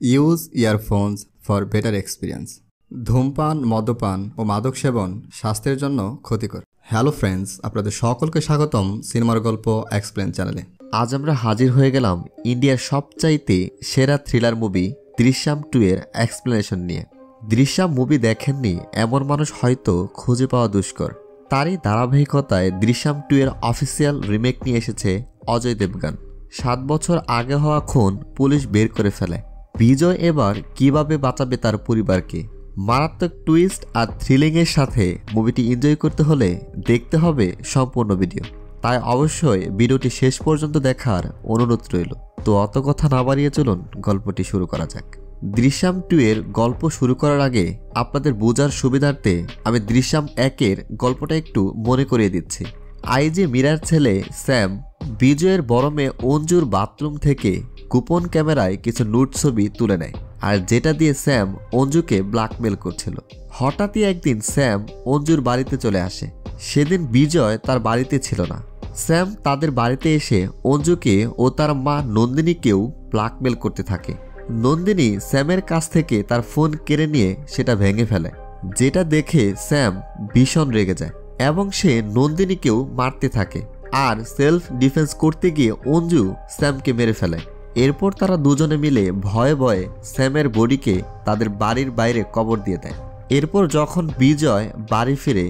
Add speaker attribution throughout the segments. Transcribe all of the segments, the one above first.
Speaker 1: Use earphones for better experience ধূমপান, মদ্যপান ও মাদক সেবন স্বাস্থ্যের জন্য ক্ষতিকর। হ্যালো ফ্রেন্ডস আপনাদের সকলকে স্বাগতম সিনেমার গল্প এক্সপ্লেন চ্যানেলে
Speaker 2: আজ আমরা হাজির হয়ে গেলাম ইন্ডিয়ার সবচাইতে সেরা থ্রিলার মুভি দৃশ্যাম টু এর এক্সপ্লেনেশন নিয়ে। দৃশ্যাম মুভি দেখেননি, এমন মানুষ হয়তো খুঁজে পাওয়া দুষ্কর। তারই ধারাবাহিকতায় দৃশ্যাম টু এর অফিসিয়াল রিমেক নিয়ে এসেছে অজয় দেবগান। সাত বছর আগে হওয়া খুন পুলিশ বের করে ফেলে। বিজয় এবার কীভাবে বাঁচাবে তার পরিবারকে? মারাত্মক টুইস্ট আর থ্রিলিংয়ের সাথে মুভিটি এনজয় করতে হলে দেখতে হবে সম্পূর্ণ ভিডিও তাই অবশ্যই ভিডিওটি শেষ পর্যন্ত দেখার অনুরোধ রইল। তো অত কথা না বাড়িয়ে চলুন গল্পটি শুরু করা যাক। দৃশ্যাম টু এর গল্প শুরু করার আগে আপনাদের বোঝার সুবিধার্থে আমি দৃশ্যাম একের গল্পটা একটু মনে করিয়ে দিচ্ছি। আইজে মীরার ছেলে স্যাম, বিজয়ের বড় মেয়ে অঞ্জুর বাথরুম থেকে গোপন ক্যামেরায় কিছু নুট ছবি তুলে নেয়। আর যেটা দিয়ে স্যাম অঞ্জুকে ব্ল্যাকমেল করছিল। হঠাৎই একদিন স্যাম অঞ্জুর বাড়িতে চলে আসে। সেদিন বিজয় তার বাড়িতে ছিল না। স্যাম তাদের বাড়িতে এসে অঞ্জুকে ও তার মা নন্দিনীকেও ব্ল্যাকমেল করতে থাকে। নন্দিনী স্যামের কাছ থেকে তার ফোন কেড়ে নিয়ে সেটা ভেঙে ফেলে। যেটা দেখে স্যাম ভীষণ রেগে যায় এবং সে নন্দিনীকেও মারতে থাকে। আর সেলফ ডিফেন্স করতে গিয়ে অঞ্জু স্যামকে মেরে ফেলে। এরপর তারা দুজনে মিলে ভয়ে ভয়ে স্যামের বডিকে তাদের বাড়ির বাইরে কবর দিয়ে দেয়। এরপর যখন বিজয় বাড়ি ফিরে,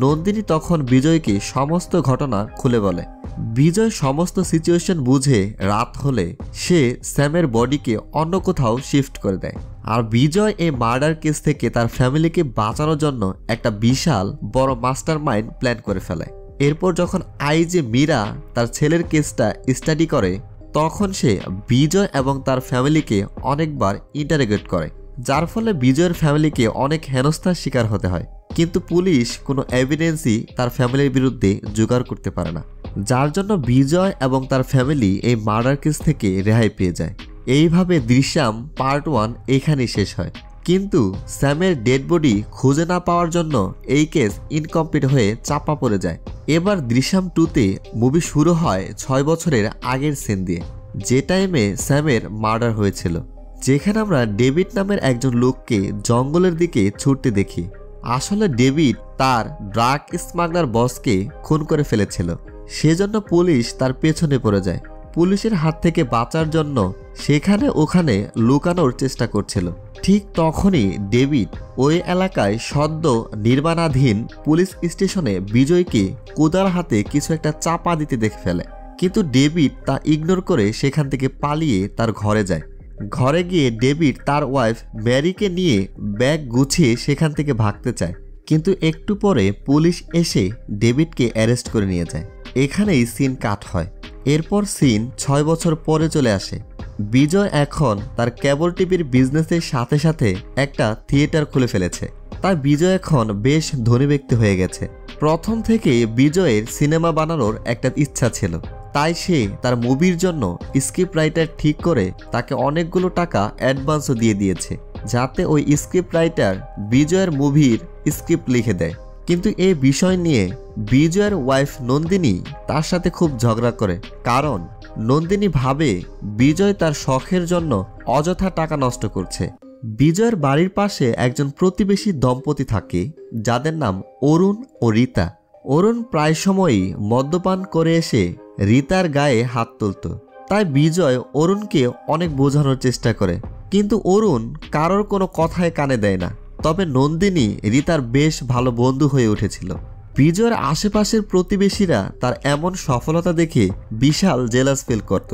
Speaker 2: নন্দিনী তখন বিজয়কে সমস্ত ঘটনা খুলে বলে। বিজয় সমস্ত সিচুয়েশন বুঝে রাত হলে সে স্যামের বডিকে অন্য কোথাও শিফট করে দেয়। আর বিজয় এই মার্ডার কেস থেকে তার ফ্যামিলিকে বাঁচানোর জন্য একটা বিশাল বড় মাস্টার মাইন্ড প্ল্যান করে ফেলে। এরপর যখন আইজে মীরা তার ছেলের কেসটা স্টাডি করে তখন সে বিজয় এবং তার ফ্যামিলিকে অনেকবার ইন্টারোগেট করে, যার ফলে বিজয়ের ফ্যামিলিকে অনেক হেনস্থার শিকার হতে হয়। কিন্তু পুলিশ কোনো এভিডেন্সই তার ফ্যামিলির বিরুদ্ধে জোগাড় করতে পারে না, যার জন্য বিজয় এবং তার ফ্যামিলি এই মার্ডার কেস থেকে রেহাই পেয়ে যায়। এইভাবে দৃশ্যাম পার্ট ওয়ান এখানেই শেষ হয়। কিন্তু স্যামের ডেড বডি খুঁজে না পাওয়ার জন্য এই কেস ইনকমপ্লিট হয়ে চাপা পড়ে যায়। এবার দৃশ্যাম টুতে মুভি শুরু হয় ছয় বছরের আগের সেন দিয়ে, যে টাইমে স্যামের মার্ডার হয়েছিল। যেখানে আমরা ডেভিড নামের একজন লোককে জঙ্গলের দিকে ছুটতে দেখি। আসলে ডেভিড তার ড্রাগ স্মাগলার বসকে খুন করে ফেলেছিল। সেজন্য পুলিশ তার পেছনে পড়ে যায়। পুলিশের হাত থেকে বাঁচার জন্য সেখানে ওখানে লুকানোর চেষ্টা করছিল। ঠিক তখনই ডেভিড ওই এলাকায় সদ্য নির্মাণাধীন পুলিশ স্টেশনে বিজয়কে কোদার হাতে কিছু একটা চাপা দিতে দেখে ফেলে। কিন্তু ডেভিড তা ইগনোর করে সেখান থেকে পালিয়ে তার ঘরে যায়। ঘরে গিয়ে ডেভিড তার ওয়াইফ ম্যারিকে নিয়ে ব্যাগ গুছিয়ে সেখান থেকে ভাগতে চায়। কিন্তু একটু পরে পুলিশ এসে ডেভিডকে অ্যারেস্ট করে নিয়ে যায়। এখানেই সিন কাট হয়। এরপর সিন ছয় বছর পরে চলে আসে। বিজয় এখন তার কেবল টিভির বিজনেসের সাথে সাথে একটা থিয়েটার খুলে ফেলেছে। তাই বিজয় এখন বেশ ধনী ব্যক্তি হয়ে গেছে। প্রথম থেকে বিজয়ের সিনেমা বানানোর একটা ইচ্ছা ছিল। তাই সে তার মুভির জন্য স্ক্রিপ্ট রাইটার ঠিক করে তাকে অনেকগুলো টাকা অ্যাডভান্সও দিয়ে দিয়েছে, যাতে ওই স্ক্রিপ্ট রাইটার বিজয়ের মুভির স্ক্রিপ্ট লিখে দেয়। কিন্তু এই বিষয় নিয়ে বিজয়ের ওয়াইফ নন্দিনী তার সাথে খুব ঝগড়া করে। কারণ নন্দিনী ভাবে বিজয় তার শখের জন্য অযথা টাকা নষ্ট করছে। বিজয়ের বাড়ির পাশে একজন প্রতিবেশী দম্পতি থাকে, যাদের নাম অরুণ ও রীতা। অরুণ প্রায় সময়ই মদ্যপান করে এসে রীতার গায়ে হাত তুলত। তাই বিজয় অরুণকে অনেক বোঝানোর চেষ্টা করে। কিন্তু অরুণ কারোর কোনো কথায় কানে দেয় না। তবে নন্দিনী রীতার বেশ ভালো বন্ধু হয়ে উঠেছিল। বিজয়ের আশেপাশের প্রতিবেশীরা তার এমন সফলতা দেখে বিশাল জেলাস ফিল করত।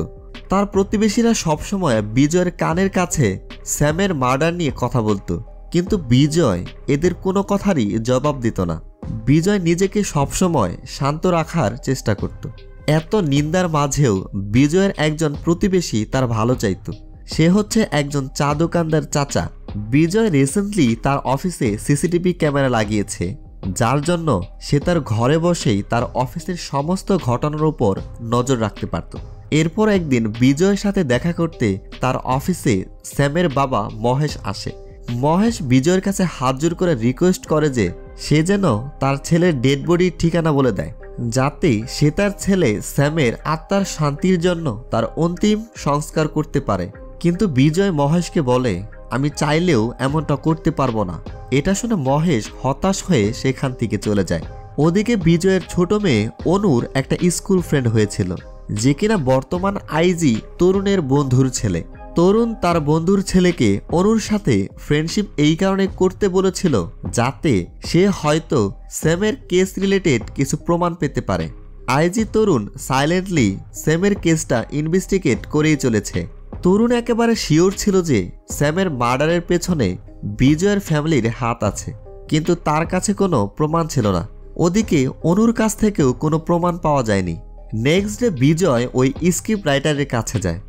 Speaker 2: তার প্রতিবেশীরা সবসময় বিজয়ের কানের কাছে স্যামের মার্ডার নিয়ে কথা বলতো, কিন্তু বিজয় এদের কোনো কথারই জবাব দিত না। বিজয় নিজেকে সবসময় শান্ত রাখার চেষ্টা করত। এত নিন্দার মাঝেও বিজয়ের একজন প্রতিবেশী তার ভালো চাইত। সে হচ্ছে একজন চা দোকানদার চাচা। বিজয় রিসেন্টলি তার অফিসে সিসিটিভি ক্যামেরা লাগিয়েছে, যার জন্য সে তার ঘরে বসেই তার অফিসের সমস্ত ঘটনার উপর নজর রাখতে পারত। এরপর একদিন বিজয়ের সাথে দেখা করতে তার অফিসে স্যামের বাবা মহেশ আসে। মহেশ বিজয়ের কাছে হাত জোর করে রিকোয়েস্ট করে যে সে যেন তার ছেলের ডেড বডির ঠিকানা বলে দেয়, যাতে সে তার ছেলে স্যামের আত্মার শান্তির জন্য তার অন্তিম সংস্কার করতে পারে। কিন্তু বিজয় মহেশকে বলে, আমি চাইলেও এমনটা করতে পারব না। এটা শুনে মহেশ হতাশ হয়ে সেখান থেকে চলে যায়। ওদিকে বিজয়ের ছোট মেয়ে অনুর একটা স্কুল ফ্রেন্ড হয়েছিল, যে কিনা বর্তমান আইজি তরুণের বন্ধুর ছেলে। তরুণ তার বন্ধুর ছেলেকে অনুর সাথে ফ্রেন্ডশিপ এই কারণে করতে বলেছিল যাতে সে হয়তো স্যামের কেস রিলেটেড কিছু প্রমাণ পেতে পারে। আইজি তরুণ সাইলেন্টলি স্যামের কেসটা ইনভেস্টিগেট করেই চলেছে। তরুণ একেবারে শিওর ছিল যে স্যামের মার্ডারের পেছনে বিজয়ের ফ্যামিলির হাত আছে, কিন্তু তার কাছে কোনো প্রমাণ ছিল না। ওদিকে অনুর কাছ থেকেও কোনো প্রমাণ পাওয়া যায়নি। নেক্সট ডে বিজয় ওই স্ক্রিপ্ট রাইটারের কাছে যায়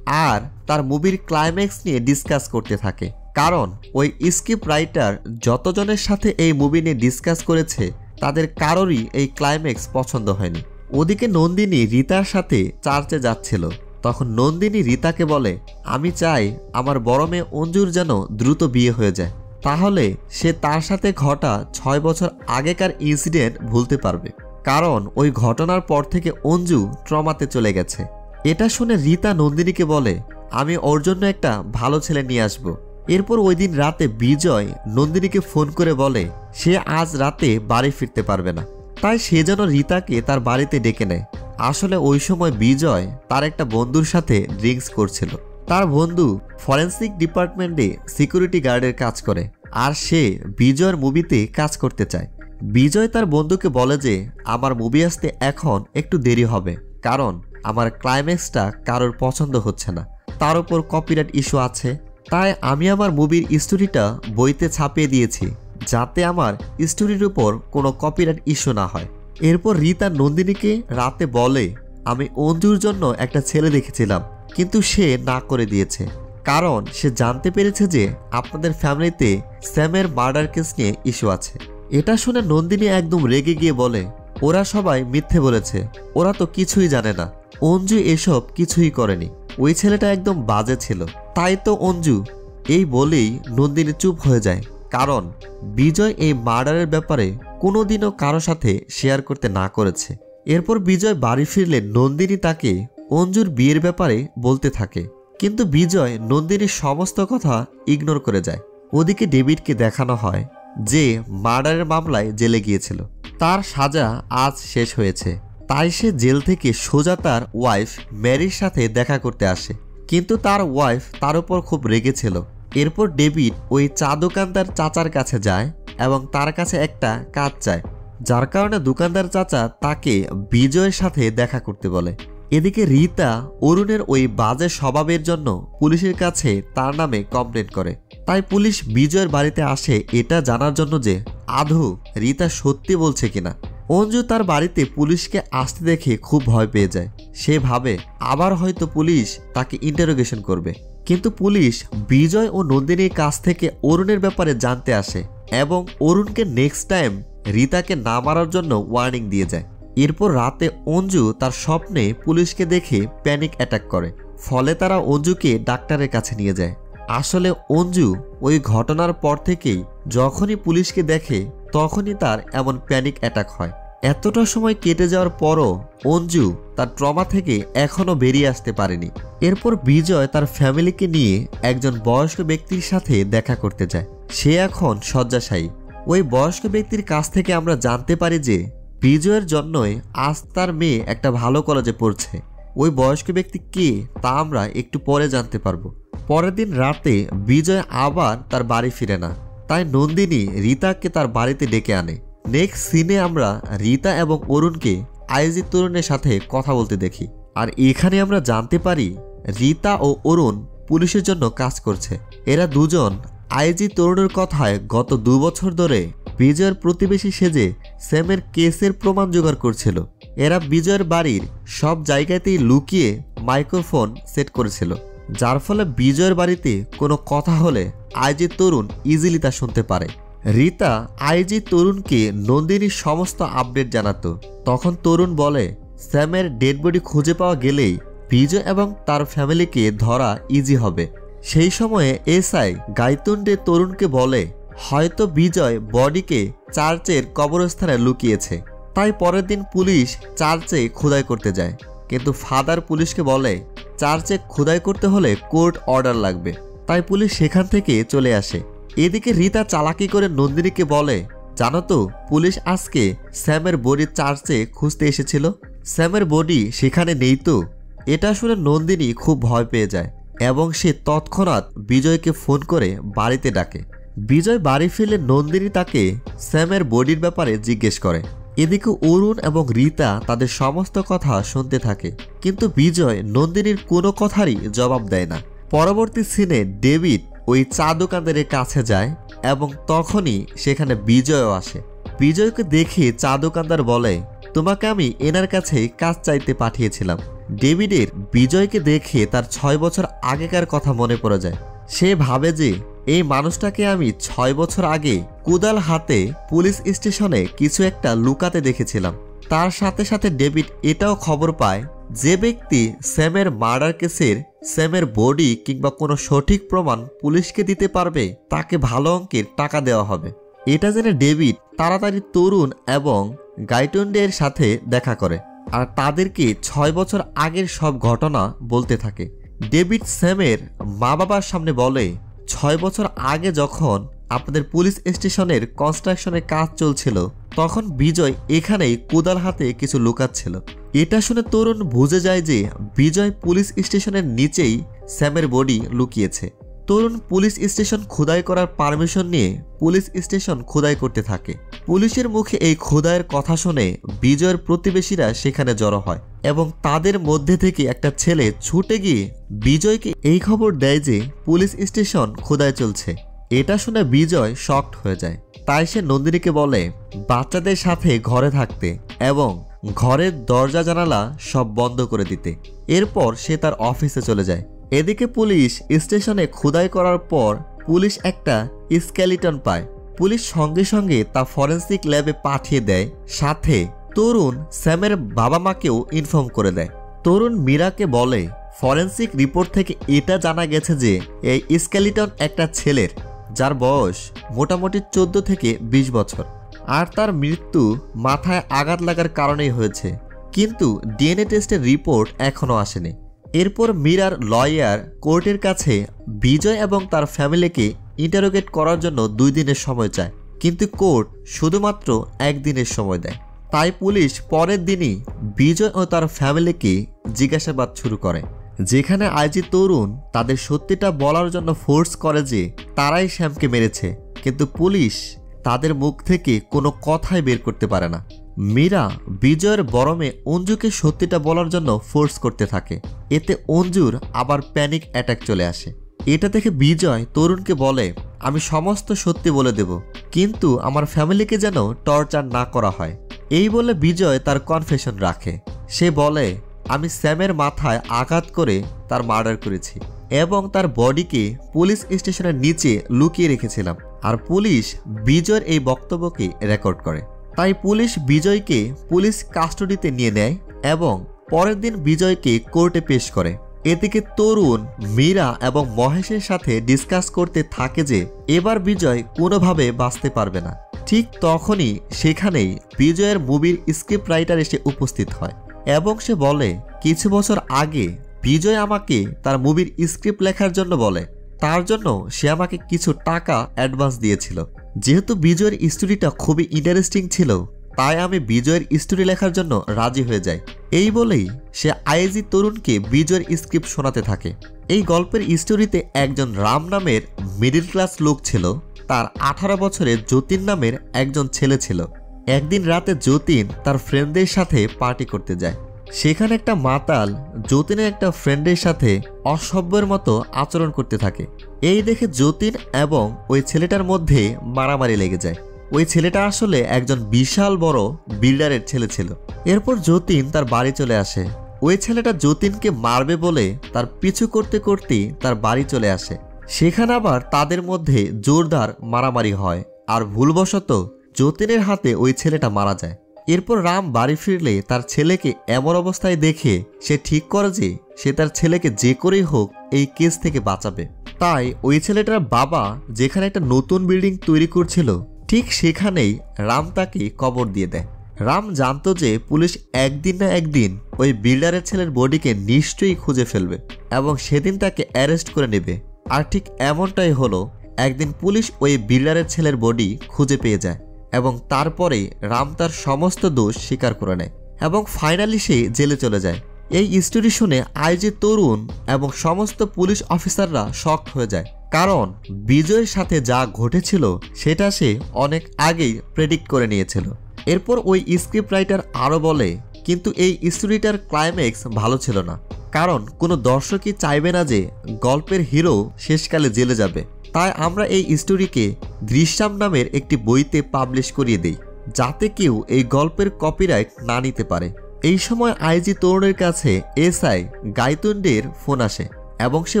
Speaker 2: আর তার মুভির ক্লাইম্যাক্স নিয়ে ডিসকাস করতে থাকে। কারণ ওই স্ক্রিপ্ট রাইটার যতজনের সাথে এই মুভি নিয়ে ডিসকাস করেছে, তাদের কারোরই এই ক্লাইম্যাক্স পছন্দ হয়নি। ওদিকে নন্দিনী রীতার সাথে চার্চে যাচ্ছিল। তখন নন্দিনী রীতাকে বলে, আমি চাই আমার বড় মেয়ে অঞ্জুর যেন দ্রুত বিয়ে হয়ে যায়। তাহলে সে তার সাথে ঘটা ছয় বছর আগেকার ইনসিডেন্ট ভুলতে পারবে। কারণ ওই ঘটনার পর থেকে অঞ্জু ট্রমাতে চলে গেছে। এটা শুনে রীতা নন্দিনীকে বলে, আমি ওর জন্য একটা ভালো ছেলে নিয়ে আসব। এরপর ওই দিন রাতে বিজয় নন্দিনীকে ফোন করে বলে, সে আজ রাতে বাড়ি ফিরতে পারবে না। তাই সে যেন রীতাকে তার বাড়িতে ডেকে নেয়। আসলে ওই সময় বিজয় তার একটা বন্ধুর সাথে ড্রিঙ্কস করছিল। তার বন্ধু ফরেন্সিক ডিপার্টমেন্টে সিকিউরিটি গার্ডের কাজ করে, আর সে বিজয়ের মুভিতে কাজ করতে চায়। বিজয় তার বন্ধুকে বলে যে, আমার মুভি আসতে এখন একটু দেরি হবে, কারণ আমার ক্লাইম্যাক্সটা কারোর পছন্দ হচ্ছে না। তার উপর কপিরাইট ইস্যু আছে। তাই আমি আমার মুভির স্টোরিটা বইতে ছাপিয়ে দিয়েছি, যাতে আমার স্টোরির উপর কোনো কপিরাইট ইস্যু না হয়। এরপর রীতা নন্দিনীকে রাতে বলে, আমি অঞ্জুর জন্য একটা ছেলে দেখেছিলাম, কিন্তু সে না করে দিয়েছে। কারণ সে জানতে পেরেছে যে আপনাদের ফ্যামিলিতে স্যামের মার্ডার কেস নিয়ে ইস্যু আছে। এটা শুনে নন্দিনী একদম রেগে গিয়ে বলে, ওরা সবাই মিথ্যে বলেছে, ওরা তো কিছুই জানে না। অঞ্জু এসব কিছুই করেনি। ওই ছেলেটা একদম বাজে ছিল। তাই তো অঞ্জু, এই বলেই নন্দিনী চুপ হয়ে যায়। কারণ বিজয় এই মার্ডারের ব্যাপারে কোনোদিনও কারও সাথে শেয়ার করতে না করেছে। এরপর বিজয় বাড়ি ফিরলে নন্দিনী তাকে অঞ্জুর বিয়ের ব্যাপারে বলতে থাকে। কিন্তু বিজয় নন্দিনীর সমস্ত কথা ইগনোর করে যায়। ওদিকে ডেভিডকে দেখানো হয় যে মার্ডারের মামলায় জেলে গিয়েছিল। তার সাজা আজ শেষ হয়েছে। তাই সে জেল থেকে সোজা তার ওয়াইফ ম্যারির সাথে দেখা করতে আসে। কিন্তু তার ওয়াইফ তার উপর খুব রেগেছিল এরপর ডেভিড ওই চা দোকানদার চাচার কাছে যায় এবং তার কাছে একটা কাজ চায়, যার কারণে দোকানদার চাচা তাকে বিজয়ের সাথে দেখা করতে বলে। এদিকে রীতা অরুণের ওই বাজে স্বভাবের জন্য পুলিশের কাছে তার নামে কমপ্লেন করে। তাই পুলিশ বিজয়ের বাড়িতে আসে এটা জানার জন্য যে আধু রীতা সত্যি বলছে কিনা। অঞ্জু তার বাড়িতে পুলিশকে আসতে দেখে খুব ভয় পেয়ে যায়। সে ভাবে আবার হয়তো পুলিশ তাকে ইন্টারোগেশন করবে। কিন্তু পুলিশ বিজয় ও নন্দিনীর কাছ থেকে অরুণের ব্যাপারে জানতে আসে এবং অরুণকে নেক্সট টাইম রীতাকে না মারার জন্য ওয়ার্নিং দিয়ে যায়। এরপর রাতে অঞ্জু তার স্বপ্নে পুলিশকে দেখে প্যানিক অ্যাটাক করে। ফলে তারা অঞ্জুকে ডাক্তারের কাছে নিয়ে যায়। আসলে অঞ্জু ওই ঘটনার পর থেকেই যখনই পুলিশকে দেখে তখনই তার এমন প্যানিক অ্যাটাক হয়। এতটা সময় কেটে যাওয়ার পরও অঞ্জু তার ট্রমা থেকে এখনও বেরিয়ে আসতে পারেনি। এরপর বিজয় তার ফ্যামিলিকে নিয়ে একজন বয়স্ক ব্যক্তির সাথে দেখা করতে যায়। সে এখন শয্যাশায়ী। ওই বয়স্ক ব্যক্তির কাছ থেকে আমরা জানতে পারি যে বিজয়ের জন্যই আজ তার মেয়ে একটা ভালো কলেজে পড়ছে। ওই বয়স্ক ব্যক্তি কে তা আমরা একটু পরে জানতে পারব। পরের দিন রাতে বিজয় আবার তার বাড়ি ফিরে না। তাই নন্দিনী রীতাকে তার বাড়িতে ডেকে আনে। নেক্সট সিনে আমরা রীতা এবং অরুণকে আইজি তরুণের সাথে কথা বলতে দেখি। আর এখানে আমরা জানতে পারি, রীতা ও অরুণ পুলিশের জন্য কাজ করছে। এরা দুজন আইজি তরুণের কথায় গত দু বছর ধরে বিজয়ের প্রতিবেশী সেজে স্যামের কেসের প্রমাণ জোগাড় করছিল। এরা বিজয়ের বাড়ির সব জায়গাতেই লুকিয়ে মাইক্রোফোন সেট করেছিল, যার ফলে বিজয়ের বাড়িতে কোনো কথা হলে আইজি তরুণ ইজিলি তা শুনতে পারে। রীতা আইজি তরুণকে নন্দিনীর সমস্ত আপডেট জানাতো। তখন তরুণ বলে, স্যামের ডেড বডি খুঁজে পাওয়া গেলেই বিজয় এবং তার ফ্যামিলিকে ধরা ইজি হবে। সেই সময়ে এসআই গাইতুন্ডে তরুণকে বলে, হয়তো বিজয় বডিকে চার্চের কবরস্থানে লুকিয়েছে, তাই পরের দিন পুলিশ চার্চে খোদাই করতে যায়। কিন্তু ফাদার পুলিশকে বলে, চার্চে খোদাই করতে হলে কোর্ট অর্ডার লাগবে। তাই পুলিশ সেখান থেকে চলে আসে। এদিকে রীতা চালাকি করে নন্দিনীকে বলে, জানো তো, পুলিশ আজকে স্যামের বডি চার্চে খুঁজতে এসেছিল। স্যামের বডি সেখানে নেই তো? এটা শুনে নন্দিনী খুব ভয় পেয়ে যায় এবং সে তৎক্ষণাৎ বিজয়কে ফোন করে বাড়িতে ডাকে। বিজয় বাড়ি ফিরলে নন্দিনী তাকে স্যামের বডির ব্যাপারে জিজ্ঞেস করে। এদিকে অরুণ এবং রীতা তাদের সমস্ত কথা শুনতে থাকে, কিন্তু বিজয় নন্দিনীর কোনো কথারই জবাব দেয় না। পরবর্তী সিনে ডেভিড ওই চা দোকানদারের কাছে যায় এবং তখনই সেখানে বিজয়ও আসে। বিজয়কে দেখে চা দোকানদার বলে, তোমাকে আমি এনার কাছে কাজ চাইতে পাঠিয়েছিলাম। ডেভিডের বিজয়কে দেখে তার ছয় বছর আগেকার কথা মনে পড়ে যায়। সে ভাবে যে এই মানুষটাকে আমি ছয় বছর আগে কুদাল হাতে পুলিশ স্টেশনে কিছু একটা লুকাতে দেখেছিলাম। তার সাথে সাথে ডেভিড এটাও খবর পায় যে ব্যক্তি স্যামের মার্ডার কেসের, স্যামের বডি কিংবা কোনো সঠিক প্রমাণ পুলিশকে দিতে পারবে, তাকে ভালো অঙ্কের টাকা দেওয়া হবে। এটা জেনে ডেভিড, তাড়াতাড়ি তরুণ এবং গাইটন্ডের সাথে দেখা করে। আর তাদেরকে ছয় বছর আগের সব ঘটনা বলতে থাকে। ডেভিড স্যামের মা বাবার সামনে বলে, ছয় বছর আগে যখন আপনাদের পুলিশ স্টেশনের কনস্ট্রাকশনের কাজ চলছিল, তখন বিজয় এখানেই কোদাল হাতে কিছু লুকাচ্ছিল। এটা শুনে তরুণ বুঝে যায় যে বিজয় পুলিশ স্টেশনের নিচেই স্যামের বডি লুকিয়েছে। তরুণ পুলিশ স্টেশন খোদাই করার পারমিশন নিয়ে পুলিশ স্টেশন খোদাই করতে থাকে। পুলিশের মুখে এই খোদাইয়ের কথা শুনে বিজয়ের প্রতিবেশীরা সেখানে জড়ো হয় এবং তাদের মধ্যে থেকে একটা ছেলে ছুটে গিয়ে বিজয়কে এই খবর দেয় যে পুলিশ স্টেশন খোদাই চলছে। এটা শুনে বিজয় শকড হয়ে যায়। তাই সে নন্দিনীকে বলে, বাচ্চাদের সাথে ঘরে থাকতে এবং ঘরের দরজা জানালা সব বন্ধ করে দিতে। এরপর সে তার অফিসে চলে যায়। এদিকে পুলিশ স্টেশনে খোদাই করার পর পুলিশ একটা স্কেলিটন পায়। পুলিশ সঙ্গে সঙ্গে তা ফরেন্সিক ল্যাবে পাঠিয়ে দেয়। সাথে তরুণ স্যামের বাবা মাকেও ইনফর্ম করে দেয়। তরুণ মীরাকে বলে, ফরেন্সিক রিপোর্ট থেকে এটা জানা গেছে যে এই স্কেলিটন একটা ছেলের, যার বয়স মোটামুটি চোদ্দ থেকে ২০ বছর। আর তার মৃত্যু মাথায় আঘাত লাগার কারণেই হয়েছে। কিন্তু ডিএনএ টেস্টের রিপোর্ট এখনও আসেনি। এরপর মীরার লয়ার কোর্টের কাছে বিজয় এবং তার ফ্যামিলিকে ইন্টারোগেট করার জন্য দুই দিনের সময় চায়। কিন্তু কোর্ট শুধুমাত্র একদিনের সময় দেয়। তাই পুলিশ পরের দিনই বিজয় ও তার ফ্যামিলিকে জিজ্ঞাসাবাদ শুরু করে। যেখানে আইজি তরুণ তাদের সত্যিটা বলার জন্য ফোর্স করে যে তারাই শ্যামকে মেরেছে। কিন্তু পুলিশ তাদের মুখ থেকে কোনো কথাই বের করতে পারে না। মীরা বিজয়ের বরমে অঞ্জুকে সত্যিটা বলার জন্য ফোর্স করতে থাকে। এতে অঞ্জুর আবার প্যানিক অ্যাটাক চলে আসে। এটা দেখে বিজয় তরুণকে বলে, আমি সমস্ত সত্যি বলে দেব, কিন্তু আমার ফ্যামিলিকে যেন টর্চার না করা হয়। এই বলে বিজয় তার কনফেশন রাখে। সে বলে, আমি স্যামের মাথায় আঘাত করে তার মার্ডার করেছি এবং তার বডিকে পুলিশ স্টেশনের নিচে লুকিয়ে রেখেছিলাম। আর পুলিশ বিজয়ের এই বক্তব্যকে রেকর্ড করে। তাই পুলিশ বিজয়কে পুলিশ কাস্টডিতে নিয়ে নেয় এবং পরের দিন বিজয়কে কোর্টে পেশ করে। এদিকে তরুণ, মীরা এবং মহেশের সাথে ডিসকাস করতে থাকে যে এবার বিজয় কোনোভাবে বাঁচতে পারবে না। ঠিক তখনই সেখানেই বিজয়ের মুভির স্ক্রিপ্ট রাইটার এসে উপস্থিত হয় এবং সে বলে, কিছু বছর আগে বিজয় আমাকে তার মুভির স্ক্রিপ্ট লেখার জন্য বলে। তার জন্য সে আমাকে কিছু টাকা অ্যাডভান্স দিয়েছিল। যেহেতু বিজয়ের স্টোরিটা খুবই ইন্টারেস্টিং ছিল, তাই আমি বিজয়ের স্টোরি লেখার জন্য রাজি হয়ে যাই। এই বলেই সে আইজি তরুণকে বিজয়ের স্ক্রিপ্ট শোনাতে থাকে। এই গল্পের স্টোরিতে একজন রাম নামের মিডিল ক্লাস লোক ছিল। তার আঠারো বছরের যতীন নামের একজন ছেলে ছিল। একদিন রাতে যতীন তার ফ্রেন্ডদের সাথে পার্টি করতে যায়। সেখানে একটা মাতাল যতীনের একটা ফ্রেন্ডের সাথে অসভ্যের মতো আচরণ করতে থাকে। এই দেখে যতীন এবং ওই ছেলেটার মধ্যে মারামারি লেগে যায়। ওই ছেলেটা আসলে একজন বিশাল বড় বিল্ডারের ছেলে ছিল। এরপর যতীন তার বাড়ি চলে আসে। ওই ছেলেটা যতীনকে মারবে বলে তার পিছু করতে করতেই তার বাড়ি চলে আসে। সেখানে আবার তাদের মধ্যে জোরদার মারামারি হয়। আর ভুলবশত যতীনের হাতে ওই ছেলেটা মারা যায়। এরপর রাম বাড়ি ফিরলে তার ছেলেকে এমন অবস্থায় দেখে সে ঠিক করে যে সে তার ছেলেকে যে করেই হোক এই কেস থেকে বাঁচাবে। তাই ওই ছেলেটার বাবা যেখানে একটা নতুন বিল্ডিং তৈরি করছিল, ঠিক সেখানেই রাম তাকে কবর দিয়ে দেয়। রাম জানতো যে পুলিশ একদিন না একদিন ওই বিল্ডারের ছেলের বডিকে নিশ্চয়ই খুঁজে ফেলবে এবং সেদিন তাকে অ্যারেস্ট করে নেবে। আর ঠিক এমনটাই হলো, একদিন পুলিশ ওই বিল্ডারের ছেলের বডি খুঁজে পেয়ে যায়। এবং তারপরে রাম তার সমস্ত দোষ স্বীকার করে নেয় এবং ফাইনালি সে জেলে চলে যায়। এই স্টোরি শুনে আইজি তরুণ এবং সমস্ত পুলিশ অফিসাররা শক হয়ে যায়। কারণ বিজয়ের সাথে যা ঘটেছিল, সেটা সে অনেক আগেই প্রেডিক্ট করে নিয়েছিল। এরপর ওই স্ক্রিপ্ট রাইটার আরও বলে, কিন্তু এই স্টোরিটার ক্লাইম্যাক্স ভালো ছিল না। কারণ কোনো দর্শকই চাইবে না যে গল্পের হিরো শেষকালে জেলে যাবে। তাই আমরা এই স্টোরিকে দৃশ্যাম নামের একটি বইতে পাবলিশ করিয়ে দিই, যাতে কেউ এই গল্পের কপিরাইট না নিতে পারে। এই সময় আইজি তরুণের কাছে এসআই গাইতুন্ডের ফোন আসে এবং সে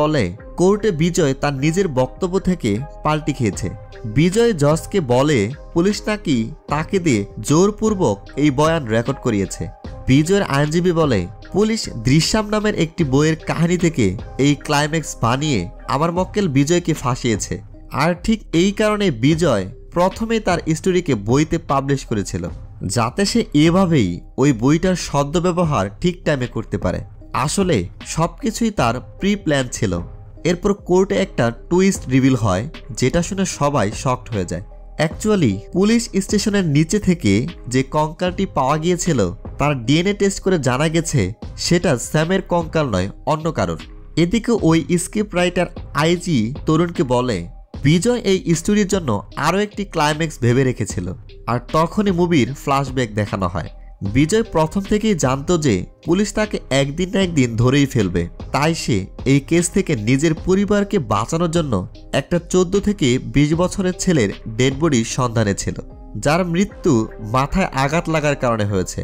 Speaker 2: বলে, কোর্টে বিজয় তার নিজের বক্তব্য থেকে পাল্টি খেয়েছে। বিজয় জজকে বলে, পুলিশ নাকি তাকে দিয়ে জোরপূর্বক এই বয়ান রেকর্ড করিয়েছে। বিজয়ের আইনজীবী বলে, পুলিশ দৃশ্যাম নামের একটি বইয়ের কাহিনী থেকে এই ক্লাইম্যাক্স বানিয়ে আমার মক্কেল বিজয়কে ফাঁসিয়েছে। আর ঠিক এই কারণে বিজয় প্রথমে তার স্টোরিকে বইতে পাবলিশ করেছিল, যাতে সে এভাবেই ওই বইটার শব্দ সদ্ব্যবহার ঠিক টাইমে করতে পারে। আসলে সব কিছুই তার প্রি প্ল্যান ছিল। এরপর কোর্টে একটা টুইস্ট রিভিল হয়, যেটা শুনে সবাই শকড হয়ে যায়। অ্যাকচুয়ালি পুলিশ স্টেশনের নিচে থেকে যে কঙ্কালটি পাওয়া গিয়েছিল, তার ডিএনএ টেস্ট করে জানা গেছে সেটা স্যামের কঙ্কাল নয়, অন্য কারোর এদিকে ওই স্ক্রিপ্ট রাইটার আইজি তরুণকে বলে, বিজয় এই স্টোরির জন্য আরও একটি ক্লাইম্যাক্স ভেবে রেখেছিল। আর তখনই মুভির ফ্ল্যাশব্যাক দেখানো হয়। বিজয় প্রথম থেকেই জানতো যে পুলিশ তাকে একদিন না একদিন ধরেই ফেলবে। তাই সে এই কেস থেকে নিজের পরিবারকে বাঁচানোর জন্য একটা চোদ্দ থেকে বিশ বছরের ছেলের ডেড বডির সন্ধানে ছিল, যার মৃত্যু মাথায় আঘাত লাগার কারণে হয়েছে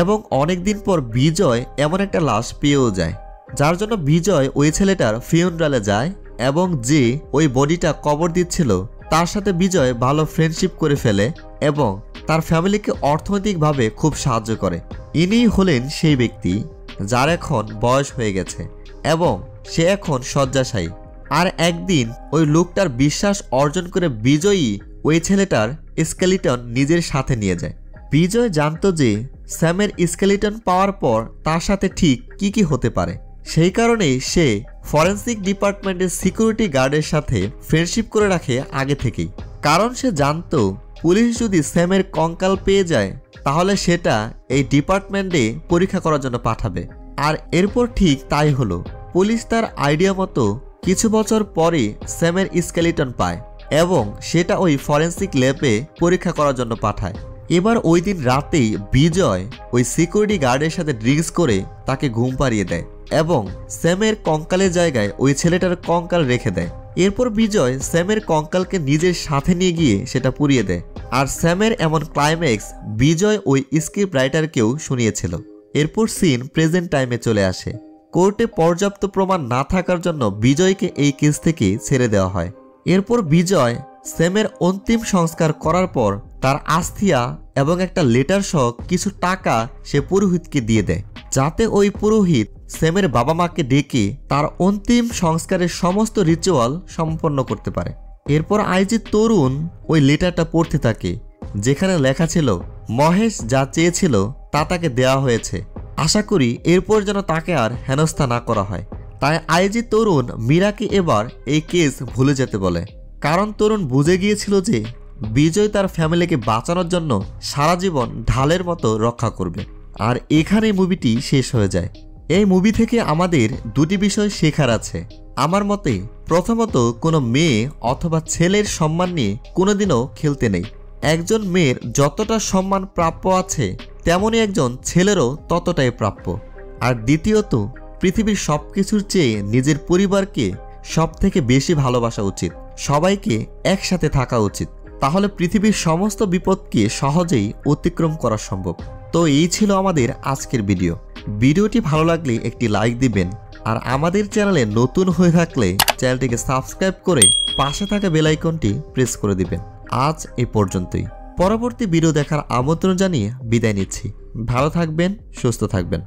Speaker 2: এবং অনেকদিন পর বিজয় এমন একটা লাশ পেয়েও যায়, যার জন্য বিজয় ওই ছেলেটার ফিউনরালে যায় এবং যে ওই বডিটা কবর দিচ্ছিল, তার সাথে বিজয় ভালো ফ্রেন্ডশিপ করে ফেলে এবং তার ফ্যামিলিকে অর্থনৈতিকভাবে খুব সাহায্য করে। ইনি হলেন সেই ব্যক্তি যার এখন বয়স হয়ে গেছে এবং সে এখন শয্যাশায়ী। আর একদিন ওই লোকটার বিশ্বাস অর্জন করে বিজয়ী ওই ছেলেটার স্কেলিটন নিজের সাথে নিয়ে যায়। বিজয় জানতো যে স্যামের স্কেলিটন পাওয়ার পর তার সাথে ঠিক কি কি হতে পারে। সেই কারণেই সে ফরেন্সিক ডিপার্টমেন্টের সিকিউরিটি গার্ডের সাথে ফ্রেন্ডশিপ করে রাখে আগে থেকেই। কারণ সে জানতো পুলিশ যদি স্যামের কঙ্কাল পেয়ে যায়, তাহলে সেটা এই ডিপার্টমেন্টে পরীক্ষা করার জন্য পাঠাবে। আর এরপর ঠিক তাই হলো। পুলিশ তার আইডিয়া মতো কিছু বছর পরে স্যামের স্কেলিটন পায় এবং সেটা ওই ফরেন্সিক ল্যাবে পরীক্ষা করার জন্য পাঠায়। এবার ওই দিন রাতেই বিজয় ওই সিকিউরিটি গার্ডের সাথে ড্রিঙ্কস করে তাকে ঘুম পাড়িয়ে দেয় এবং স্যামের কঙ্কালের জায়গায় ওই ছেলেটার কঙ্কাল রেখে দেয়। এরপর বিজয় স্যামের কঙ্কালকে নিজের সাথে নিয়ে গিয়ে সেটা পুড়িয়ে দেয়। আর স্যামের এমন ক্লাইম্যাক্স বিজয় ওই স্ক্রিপ্ট রাইটারকেও শুনিয়েছিল। এরপর সিন প্রেজেন্ট টাইমে চলে আসে। কোর্টে পর্যাপ্ত প্রমাণ না থাকার জন্য বিজয়কে এই কেস থেকে ছেড়ে দেওয়া হয়। এরপর বিজয় স্যামের অন্তিম সংস্কার করার পর তার আস্থিয়া এবং একটা লেটার সহ কিছু টাকা সে পুরোহিতকে দিয়ে দেয়। যাতে ওই পুরোহিত স্যামের বাবা মাকে ডেকে তার অন্তিম সংস্কারের সমস্ত রিচুয়াল সম্পন্ন করতে পারে। এরপর আইজি তরুণ ওই লেটারটা পড়তে থাকে, যেখানে লেখা ছিল, মহেশ যা চেয়েছিল তা তাকে দেওয়া হয়েছে। আশা করি এরপর যেন তাকে আর হেনস্থা না করা হয়। তাই আইজি তরুণ মীরাকে এবার এই কেস ভুলে যেতে বলে। কারণ তরুণ বুঝে গিয়েছিল যে বিজয় তার ফ্যামিলিকে বাঁচানোর জন্য সারা জীবন ঢালের মতো রক্ষা করবে। আর এখানে মুভিটি শেষ হয়ে যায়। এই মুভি থেকে আমাদের দুটি বিষয় শেখার আছে। আমার মতে, প্রথমত কোনো মেয়ে অথবা ছেলের সম্মান নিয়ে কোনোদিনও খেলতে নেই। একজন মেয়ের যতটা সম্মান প্রাপ্য আছে তেমনই একজন ছেলেরও ততটাই প্রাপ্য। আর দ্বিতীয়ত, পৃথিবীর সব কিছুর চেয়ে নিজের পরিবারকে সব থেকে বেশি ভালোবাসা উচিত। সবাইকে একসাথে থাকা উচিত। তাহলে পৃথিবীর সমস্ত বিপদকে সহজেই অতিক্রম করা সম্ভব। তো এই ছিল আমাদের আজকের ভিডিও ভিডিওটি ভালো লাগলে একটি লাইক দিবেন আর আমাদের চ্যানেলে নতুন হয়ে থাকলে চ্যানেলটিকে সাবস্ক্রাইব করে পাশে থাকা বেলাইকনটি প্রেস করে দিবেন। আজ এ পর্যন্তই। পরবর্তী ভিডিও দেখার আমন্ত্রণ জানিয়ে বিদায় নিচ্ছি। ভালো থাকবেন, সুস্থ থাকবেন।